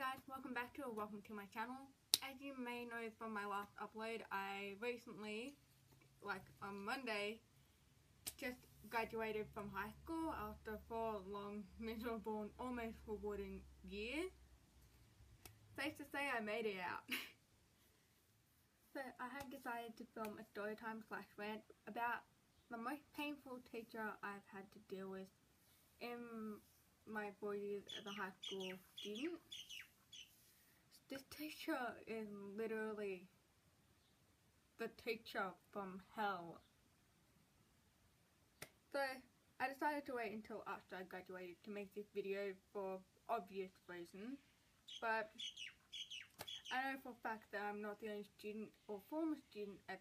guys, welcome back to or welcome to my channel. As you may know from my last upload, I recently, like on Monday, just graduated from high school after four long, miserable and almost rewarding years. Safe to say I made it out. so I have decided to film a story time slash rant about the most painful teacher I've had to deal with in my four years as a high school student. This teacher is literally the teacher from hell. So I decided to wait until after I graduated to make this video for obvious reasons. But I know for a fact that I'm not the only student or former student at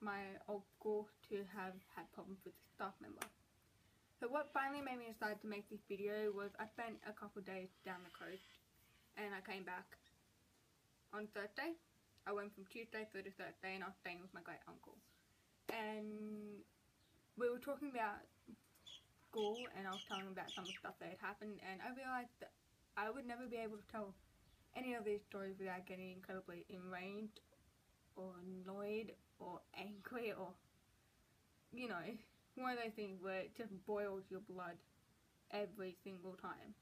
my old school to have had problems with the staff member. So what finally made me decide to make this video was I spent a couple days down the coast and I came back on Thursday. I went from Tuesday through to Thursday and I was staying with my great uncle. And we were talking about school and I was telling him about some of the stuff that had happened and I realised that I would never be able to tell any of these stories without getting incredibly enraged or annoyed or angry or you know one of those things where it just boils your blood every single time.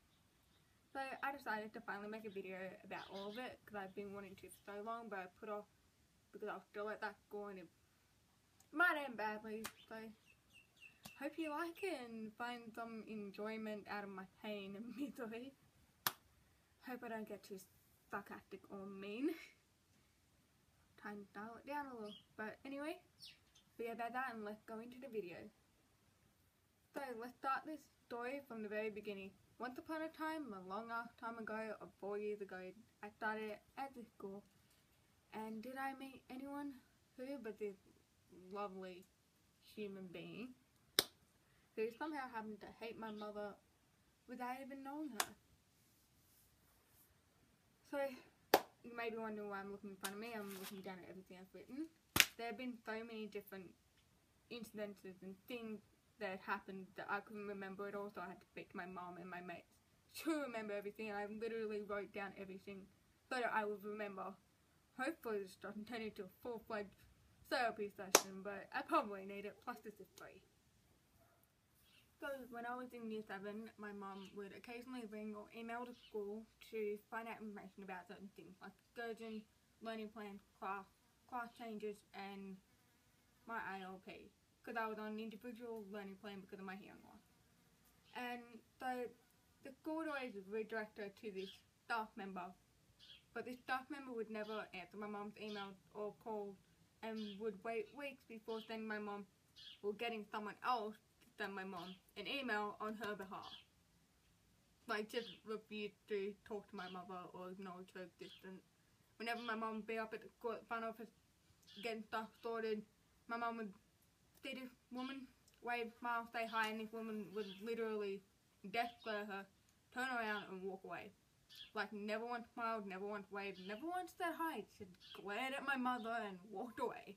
So I decided to finally make a video about all of it because I've been wanting to for so long but I put off because I was still at that school and it might end badly so hope you like it and find some enjoyment out of my pain and misery. Hope I don't get too sarcastic or mean. Time to dial it down a little. But anyway, forget about that and let's go into the video. So let's start this story from the very beginning. Once upon a time, a long time ago, or four years ago, I started at this school. And did I meet anyone who but this lovely human being who somehow happened to hate my mother without even knowing her. So, you may be wondering why I'm looking in front of me. I'm looking down at everything I've written. There have been so many different incidences and things that happened that I couldn't remember at all, so I had to speak to my mom and my mates to remember everything. And I literally wrote down everything so that I would remember. Hopefully, this doesn't turn into a full fledged therapy session, but I probably need it. Plus, this is free. So, when I was in year 7, my mom would occasionally ring or email to school to find out information about certain things like excursion, learning plan, class, class changes, and my ILP because I was on an individual learning plan because of my hearing loss. And so the school would always redirect her to this staff member, but this staff member would never answer my mom's emails or calls and would wait weeks before sending my mom or getting someone else to send my mom an email on her behalf. Like just refused to talk to my mother or acknowledge her existence. Whenever my mom would be up at the front office getting stuff sorted, my mom would this woman, wave, smile, say hi, and this woman would literally death glare her, turn around and walk away. Like never once smiled, never once waved, never once said hi. She glared at my mother and walked away.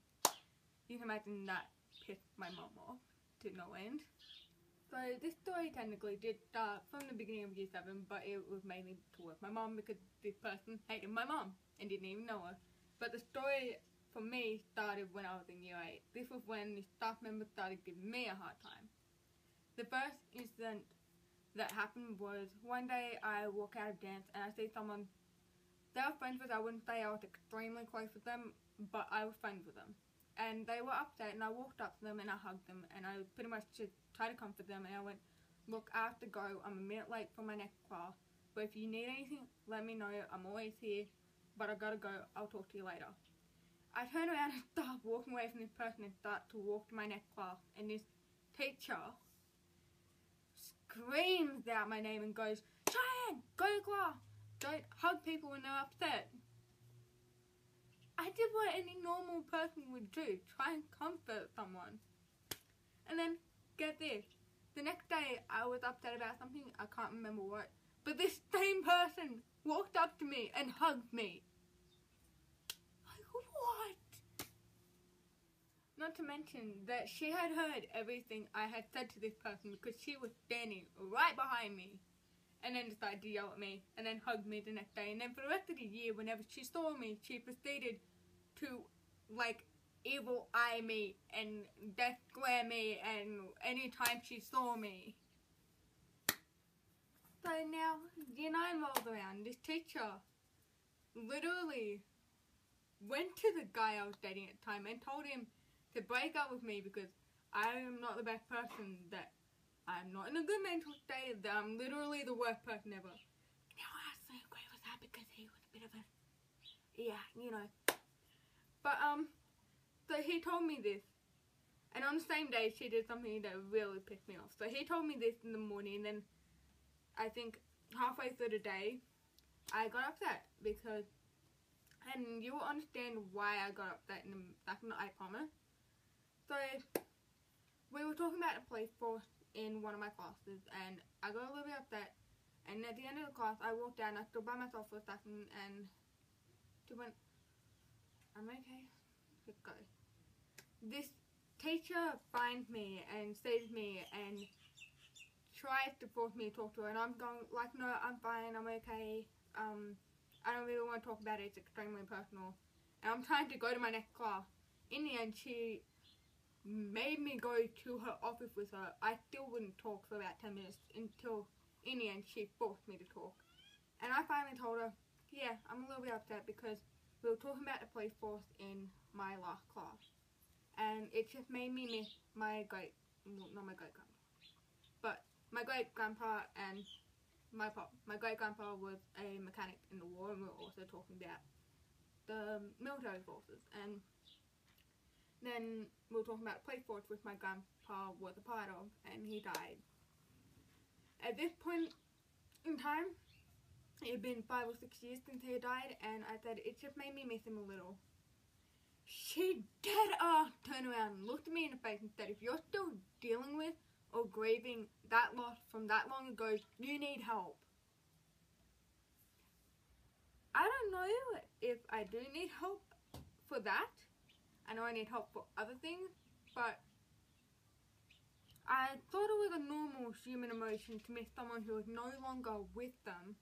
You can imagine that pissed my mom off to no end. So this story technically did start from the beginning of year 7 but it was mainly towards my mom because this person hated my mom and didn't even know her. But the story for me started when I was in year 8. This was when the staff members started giving me a hard time. The first incident that happened was one day I walk out of dance and I see someone they were friends with, I wouldn't say I was extremely close with them, but I was friends with them. And they were upset and I walked up to them and I hugged them and I pretty much just tried to comfort them and I went, look, I have to go, I'm a minute late for my next class, but if you need anything, let me know, I'm always here, but I gotta go, I'll talk to you later. I turn around and start walking away from this person and start to walk to my next class and this teacher screams out my name and goes, Cheyenne, go to class. Don't hug people when they're upset. I did what any normal person would do, try and comfort someone. And then, get this, the next day I was upset about something, I can't remember what, but this same person walked up to me and hugged me. Not to mention that she had heard everything I had said to this person because she was standing right behind me. and then decided to yell at me and then hugged me the next day. And then for the rest of the year, whenever she saw me, she proceeded to like evil eye me and death glare me and anytime she saw me. So now year nine rolls around, this teacher literally went to the guy I was dating at the time and told him to break up with me because I am not the best person that I'm not in a good mental state that I'm literally the worst person ever. Now I so agree with that because he was a bit of a yeah, you know. But um so he told me this and on the same day she did something that really pissed me off. So he told me this in the morning and then I think halfway through the day I got upset because and you will understand why I got upset in a second, I promise. So, we were talking about a police force in one of my classes, and I got a little bit upset. And at the end of the class, I walked down, I stood by myself for a second, and she went, I'm okay, let's go. This teacher finds me and sees me and tries to force me to talk to her, and I'm going, like, no, I'm fine, I'm okay, um, I don't really want to talk about it, it's extremely personal. And I'm trying to go to my next class. In the end, she made me go to her office with her. I still wouldn't talk for about 10 minutes until, in the end, she forced me to talk. And I finally told her, yeah, I'm a little bit upset because we were talking about the police force in my last class. And it just made me miss my great, well, not my great grandpa, but my great grandpa and my pop, my great grandpa was a mechanic in the war, and we were also talking about the military forces. And then we were talking about police force, which my grandpa was a part of, and he died. At this point in time, it had been five or six years since he died, and I said it just made me miss him a little. She dead ass turned around and looked at me in the face and said, if you're still dealing with or grieving that loss from that long ago, you need help. I don't know if I do need help for that. I know I need help for other things, but I thought it was a normal human emotion to miss someone who is no longer with them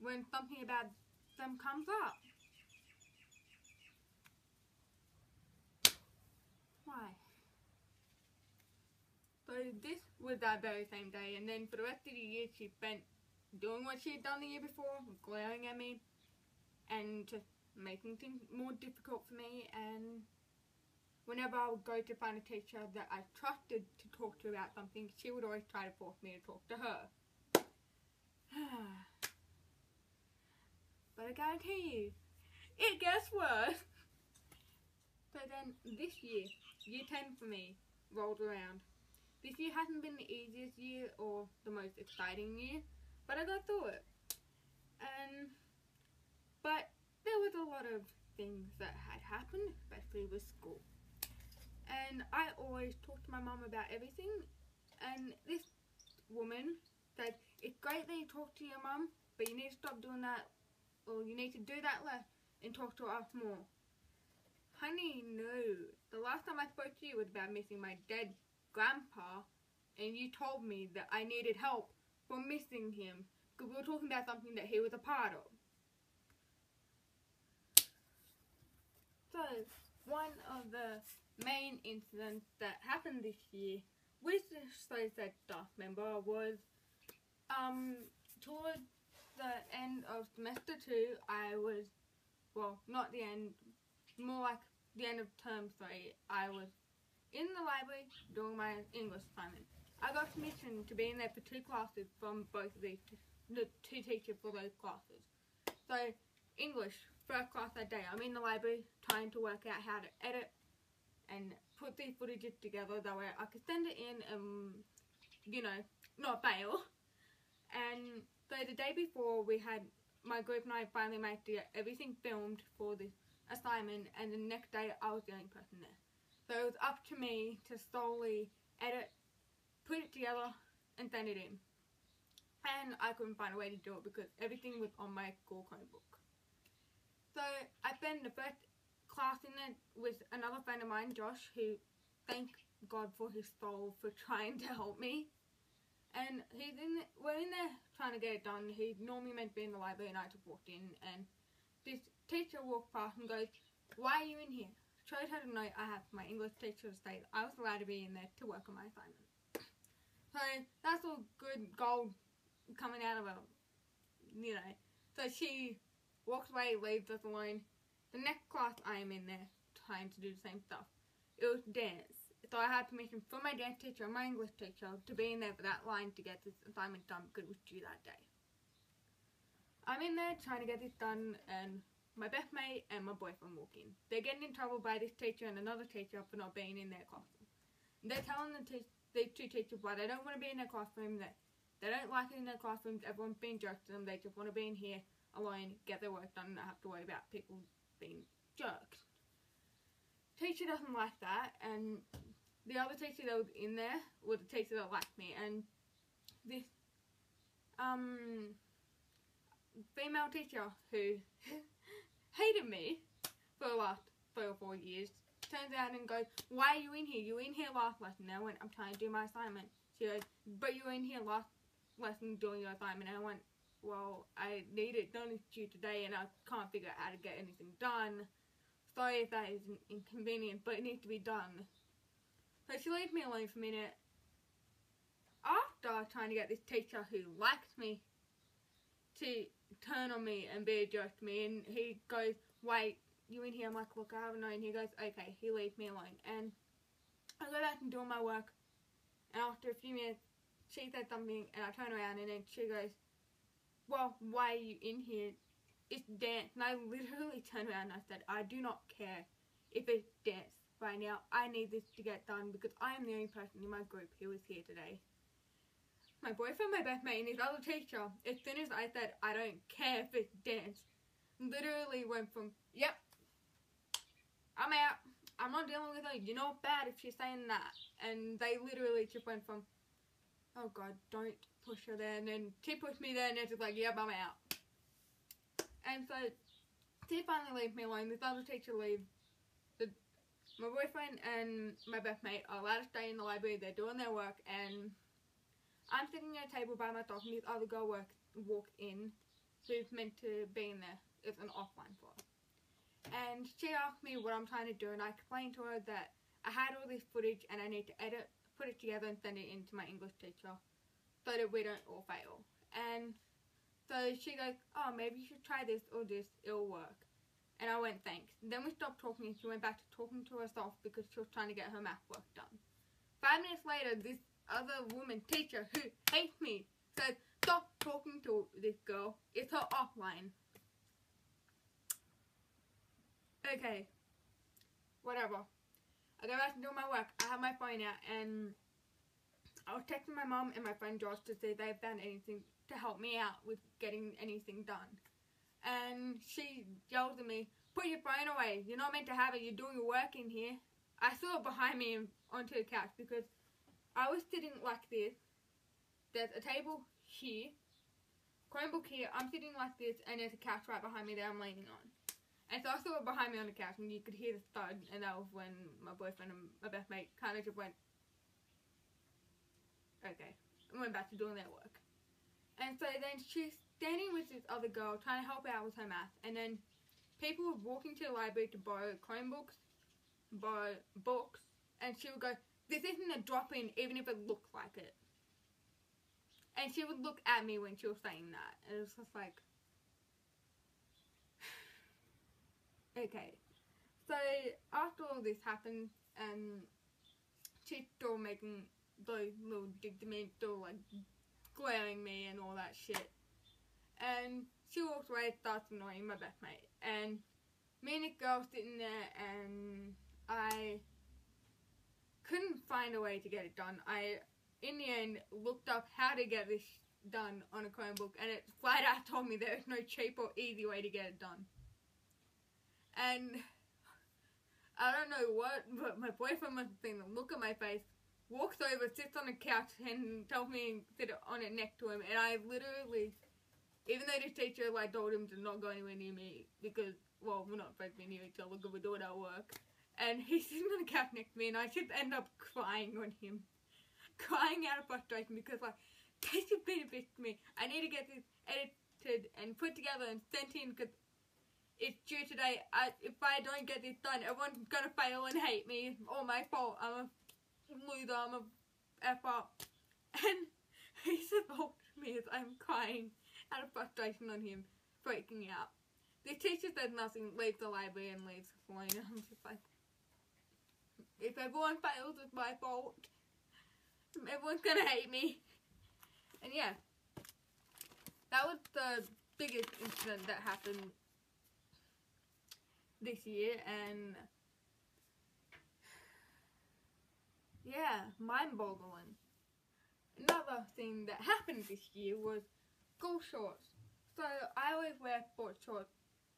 when something about them comes up. Why? So this was that very same day and then for the rest of the year she spent doing what she had done the year before, glaring at me and just making things more difficult for me and whenever I would go to find a teacher that I trusted to talk to about something, she would always try to force me to talk to her. but I guarantee you, it gets worse. So then this year, year 10 for me, rolled around. This year hasn't been the easiest year or the most exciting year, but I got through it. And, but there was a lot of things that had happened, especially with school. And I always talk to my mum about everything, and this woman said, it's great that you talk to your mum, but you need to stop doing that, or you need to do that less and talk to us more. Honey, no. The last time I spoke to you was about missing my dead grandpa and you told me that I needed help for missing him because we were talking about something that he was a part of. So, one of the main incidents that happened this year with the SOSED staff member was um, towards the end of semester two, I was, well, not the end, more like the end of term three, I was in the library doing my English assignment. I got permission to be in there for two classes from both of these, the two teachers for those classes. So, English, first class that day, I'm in the library trying to work out how to edit and put these footages together that way I could send it in and, you know, not fail. And so the day before we had, my group and I finally managed to get everything filmed for this assignment and the next day I was the only person there. So it was up to me to solely edit, put it together, and send it in. And I couldn't find a way to do it because everything was on my Google Chromebook. So I spent the first class in it with another friend of mine, Josh, who thank God for his soul for trying to help me. And he's in. The, we're in there trying to get it done. He's normally meant to be in the library, and I just walked in, and this teacher walked past and goes, "Why are you in here?" Showed her to know I have my English teacher to say I was allowed to be in there to work on my assignment. So that's all good gold coming out of her, you know. So she walks away, leaves us alone. The next class I am in there trying to do the same stuff. It was dance. So I had permission from my dance teacher and my English teacher to be in there for that line to get this assignment done because it was due that day. I'm in there trying to get this done and my best mate and my boyfriend walk in. They're getting in trouble by this teacher and another teacher for not being in their classroom. They're telling the, te- the two teachers why they don't want to be in their classroom, that they don't like it in their classrooms, everyone's being jerks to them, they just want to be in here alone, get their work done, and not have to worry about people being jerks. Teacher doesn't like that, and the other teacher that was in there was the teacher that liked me, and this um female teacher who hated me for the last three or four years turns out and goes, Why are you in here? You were in here last lesson. And I went, I'm trying to do my assignment. She goes, But you were in here last lesson doing your assignment. And I went, Well, I need it done due today and I can't figure out how to get anything done. Sorry if that is inconvenient, but it needs to be done. So she leaves me alone for a minute. After trying to get this teacher who likes me to turn on me and be a jerk to me, and he goes, "Wait, you in here?" I'm like, "Look, I haven't known." He goes, "Okay." He leaves me alone, and I go back and do my work. And after a few minutes, she said something, and I turn around, and then she goes, "Well, why are you in here? It's dance." And I literally turned around and I said, "I do not care if it's dance right now. I need this to get done because I am the only person in my group who is here today." my boyfriend, my best mate, and his other teacher, as soon as I said, I don't care if it's dance, literally went from, yep, I'm out. I'm not dealing with her. You know bad if she's saying that. And they literally just went from, oh God, don't push her there. And then she pushed me there and it's like, yep, I'm out. And so she finally leaves me alone. This other teacher leaves. The, my boyfriend and my best mate are allowed to stay in the library. They're doing their work and I'm sitting at a table by myself and this other girl work, walked in who's meant to be in there. It's an offline floor. And she asked me what I'm trying to do and I explained to her that I had all this footage and I need to edit, put it together and send it in to my English teacher so that we don't all fail. And so she goes, oh, maybe you should try this or this, it'll work. And I went, thanks. Then we stopped talking and she went back to talking to herself because she was trying to get her math work done. Five minutes later, this other woman teacher who hates me says, stop talking to this girl. It's her offline. Okay. Whatever. I go back and do my work. I have my phone out and I was texting my mom and my friend Josh to see if they found anything to help me out with getting anything done. And she yelled at me, put your phone away. You're not meant to have it. You're doing your work in here. I saw it behind me onto the couch because I was sitting like this. There's a table here, Chromebook here. I'm sitting like this, and there's a couch right behind me that I'm leaning on. And so I saw it behind me on the couch, and you could hear the thud, and that was when my boyfriend and my best mate kind of just went, okay, and went back to doing their work. And so then she's standing with this other girl, trying to help her out with her math, and then people were walking to the library to borrow Chromebooks, borrow books, and she would go, this isn't a drop in, even if it looks like it. And she would look at me when she was saying that. And it was just like. okay. So, after all this happened, um, and she's still making those little digs to me, still like glaring me and all that shit. And she walks away, starts annoying my best mate. And me and this girl sitting there, and I couldn't find a way to get it done. I, in the end, looked up how to get this done on a Chromebook, and it flat out told me there was no cheap or easy way to get it done. And I don't know what, but my boyfriend must have seen the look at my face, walks over, sits on the couch, and tells me sit on it next to him. And I literally, even though this teacher like told him to not go anywhere near me because, well, we're not supposed to be near each other because we're doing our work and he's sitting on the couch next to me, and I just end up crying on him, crying out of frustration because like this has been a bitch to me. I need to get this edited and put together and sent in because it's due today. I, if I don't get this done, everyone's gonna fail and hate me. It's all my fault. I'm a loser. I'm a f up. And he supports oh, me as I'm crying out of frustration on him, freaking out. The teacher said nothing, leaves the library and leaves the phone. I'm just like, if everyone fails, it's my fault. Everyone's gonna hate me. And yeah, that was the biggest incident that happened this year, and yeah, mind boggling. Another thing that happened this year was school shorts. So I always wear sports shorts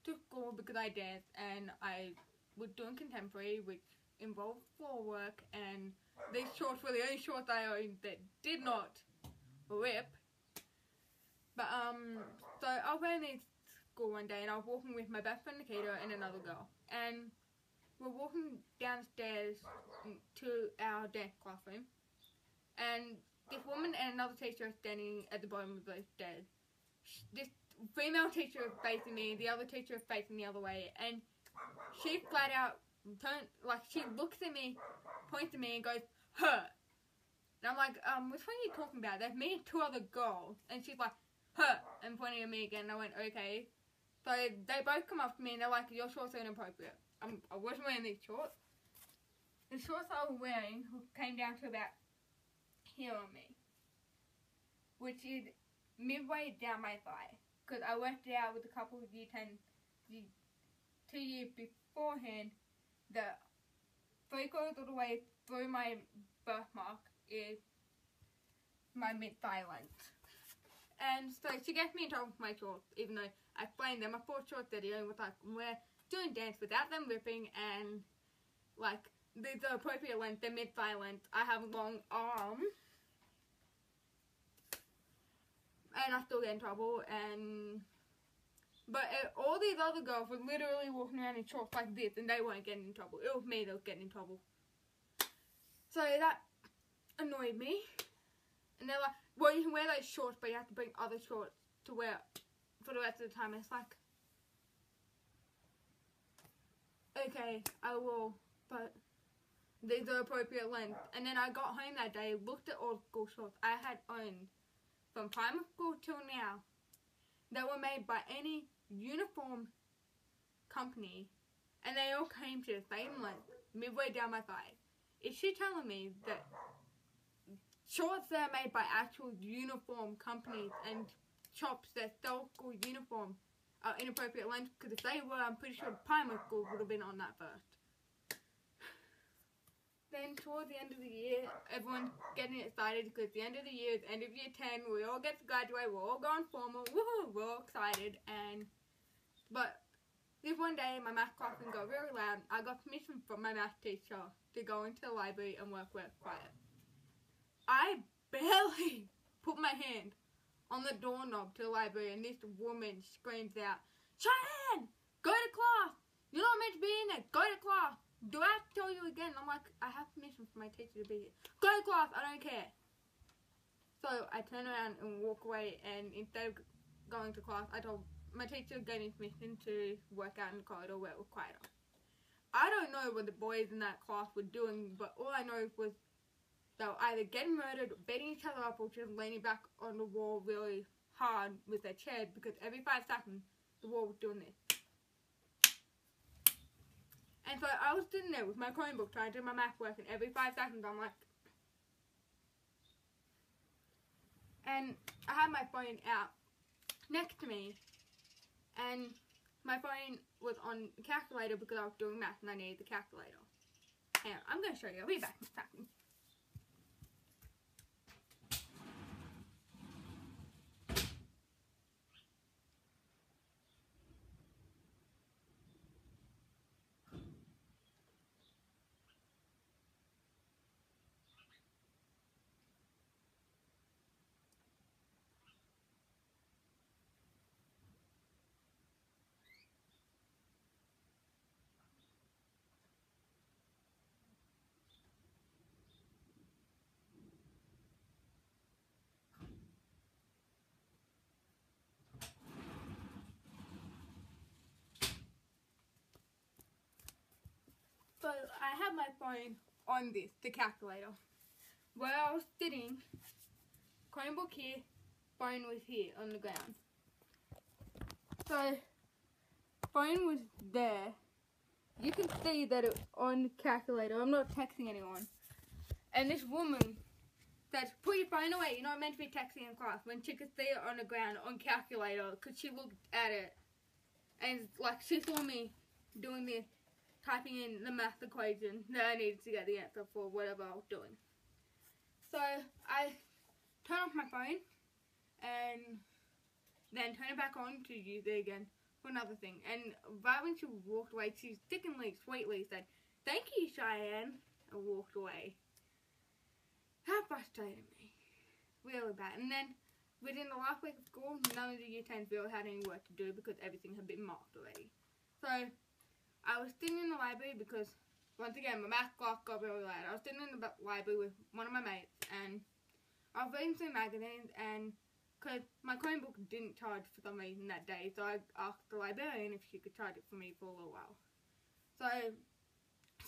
to school because I dance and I was doing contemporary, which involved floor work, and these shorts were the only shorts I owned that did not rip. But um, so I was these school one day, and I was walking with my best friend Nikita and another girl, and we're walking downstairs to our dance classroom, and this woman and another teacher are standing at the bottom of the stairs. This female teacher is facing me, the other teacher is facing the other way, and she flat out like she looks at me, points at me, and goes, "Her." And I'm like, um, which one are you talking about? There's me and two other girls. And she's like, her, and pointing at me again. And I went, okay. So they both come up to me and they're like, your shorts are inappropriate. I'm, I wasn't wearing these shorts. The shorts I was wearing came down to about here on me. Which is midway down my thigh. Because I worked out with a couple of year 10, two years beforehand, that three quarters of the way through my birthmark is my mid-thigh length. And so she gets me in trouble for my shorts, even though I explained them. I thought short video was like, we're doing dance without them ripping and like the, the appropriate length, the mid-thigh length. I have a long arm. And I still get in trouble and but it, all these other girls were literally walking around in shorts like this and they weren't getting in trouble. It was me that was getting in trouble. So that annoyed me. And they're like, well, you can wear those shorts, but you have to bring other shorts to wear for the rest of the time. It's like, okay, I will, but these are appropriate length. And then I got home that day, looked at all school shorts I had owned from primary school till now that were made by any uniform company, and they all came to the same length, midway down my thigh. Is she telling me that shorts that are made by actual uniform companies and shops that sell school uniform are inappropriate length? Because if they were, I'm pretty sure primary school would have been on that first. Then towards the end of the year, everyone's getting excited because the end of the year is end of year 10. We all get to graduate. We're all going formal. Woohoo! We're all excited. And but this one day, my math class got really loud. I got permission from my math teacher to go into the library and work with quiet. I barely put my hand on the doorknob to the library and this woman screams out, Cheyenne, go to class. You're not meant to be in there. Go to class. Do I have to tell you again? I'm like, I have permission from my teacher to be here. Go to class. I don't care. So I turn around and walk away and instead of going to class, I told my teacher gave me permission to work out in the corridor where it was quieter. I don't know what the boys in that class were doing, but all I know was they were either getting murdered, beating each other up, or just leaning back on the wall really hard with their chair because every five seconds the wall was doing this. And so I was sitting there with my Chromebook trying to do my math work, and every five seconds I'm like, and I had my phone out next to me, and my phone was on the calculator because I was doing math and I needed the calculator. And I'm going to show you. I'll be back in a second. I have my phone on this, the calculator. Where I was sitting, Chromebook here, phone was here on the ground. So, phone was there. You can see that it on calculator. I'm not texting anyone. And this woman says, put your phone away. You're not meant to be texting in class. When she could see it on the ground on calculator because she looked at it. And like she saw me doing this typing in the math equation that I needed to get the answer for whatever I was doing. So I turn off my phone and then turn it back on to use it again for another thing. And right when she walked away, she stickenly, sweetly said, Thank you, Cheyenne, and walked away. That frustrated me. Really bad. And then within the last week of school, none of the year 10s really had any work to do because everything had been marked already. So I was sitting in the library because, once again, my math class got really loud. I was sitting in the library with one of my mates and I was reading some magazines and because my Chromebook didn't charge for some reason that day, so I asked the librarian if she could charge it for me for a little while. So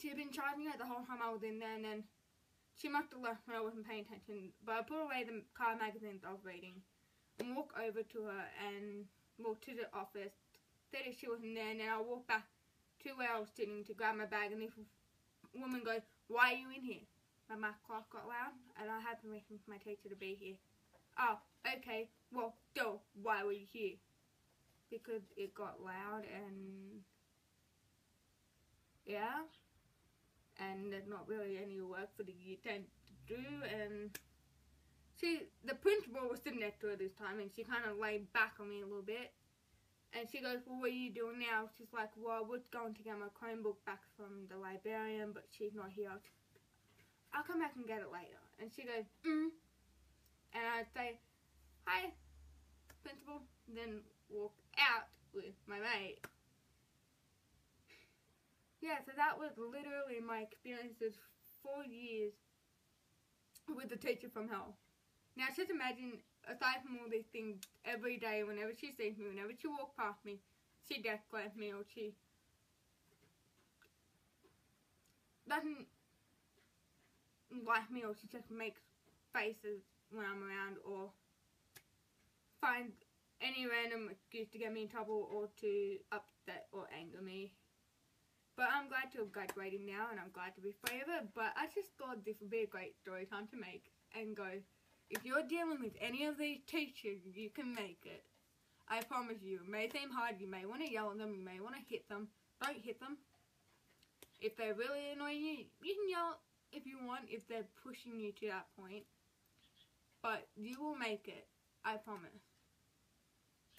she had been charging it the whole time I was in there, and then she must have left when I wasn't paying attention. But I put away the car magazines I was reading and walk over to her and walk to the office, said if she wasn't there, and then I walk back I was sitting to grab my bag and this woman goes, why are you in here? My math class got loud and I had permission from my teacher to be here. Oh, okay, well, duh, why were you here? Because it got loud and yeah, and there's not really any work for the year 10 to do and she, the principal was sitting next to her this time and she kind of laid back on me a little bit and she goes, well, what are you doing now? She's like, well, I was going to get my Chromebook back from the librarian, but she's not here. I'll come back and get it later. And she goes, mm. And I say, hi, principal. Then walk out with my mate. Yeah, so that was literally my experiences four years with the teacher from hell. Now, just imagine aside from all these things, every day, whenever she sees me, whenever she walks past me, she glares me or she doesn't like me or she just makes faces when I'm around or finds any random excuse to get me in trouble or to upset or anger me. But I'm glad to have graduated now and I'm glad to be it. But I just thought this would be a great story time to make and go if you're dealing with any of these teachers, you can make it. I promise you. It may seem hard. You may want to yell at them. You may want to hit them. Don't hit them. If they're really annoying you, you can yell if you want, if they're pushing you to that point. But you will make it. I promise.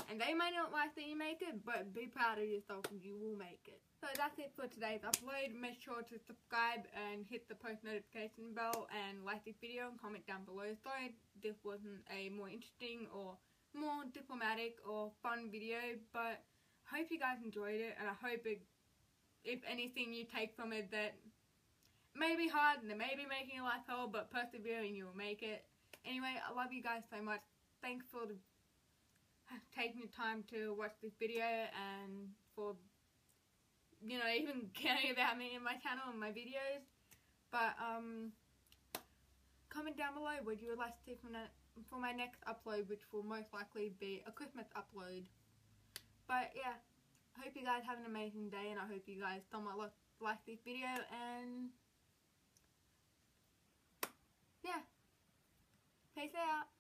And they may not like that you make it, but be proud of yourself you will make it. So that's it for today's upload. Make sure to subscribe and hit the post notification bell and like this video and comment down below. Sorry this wasn't a more interesting or more diplomatic or fun video, but hope you guys enjoyed it and I hope it, if anything you take from it that may be hard and it may be making your life hell, but persevering you will make it. Anyway, I love you guys so much. Thanks for the, taking the time to watch this video and for you know, even caring about me and my channel and my videos. But, um, comment down below what you would like to see from that, for my next upload, which will most likely be a Christmas upload. But, yeah, I hope you guys have an amazing day, and I hope you guys somewhat like this video, and, yeah, peace out.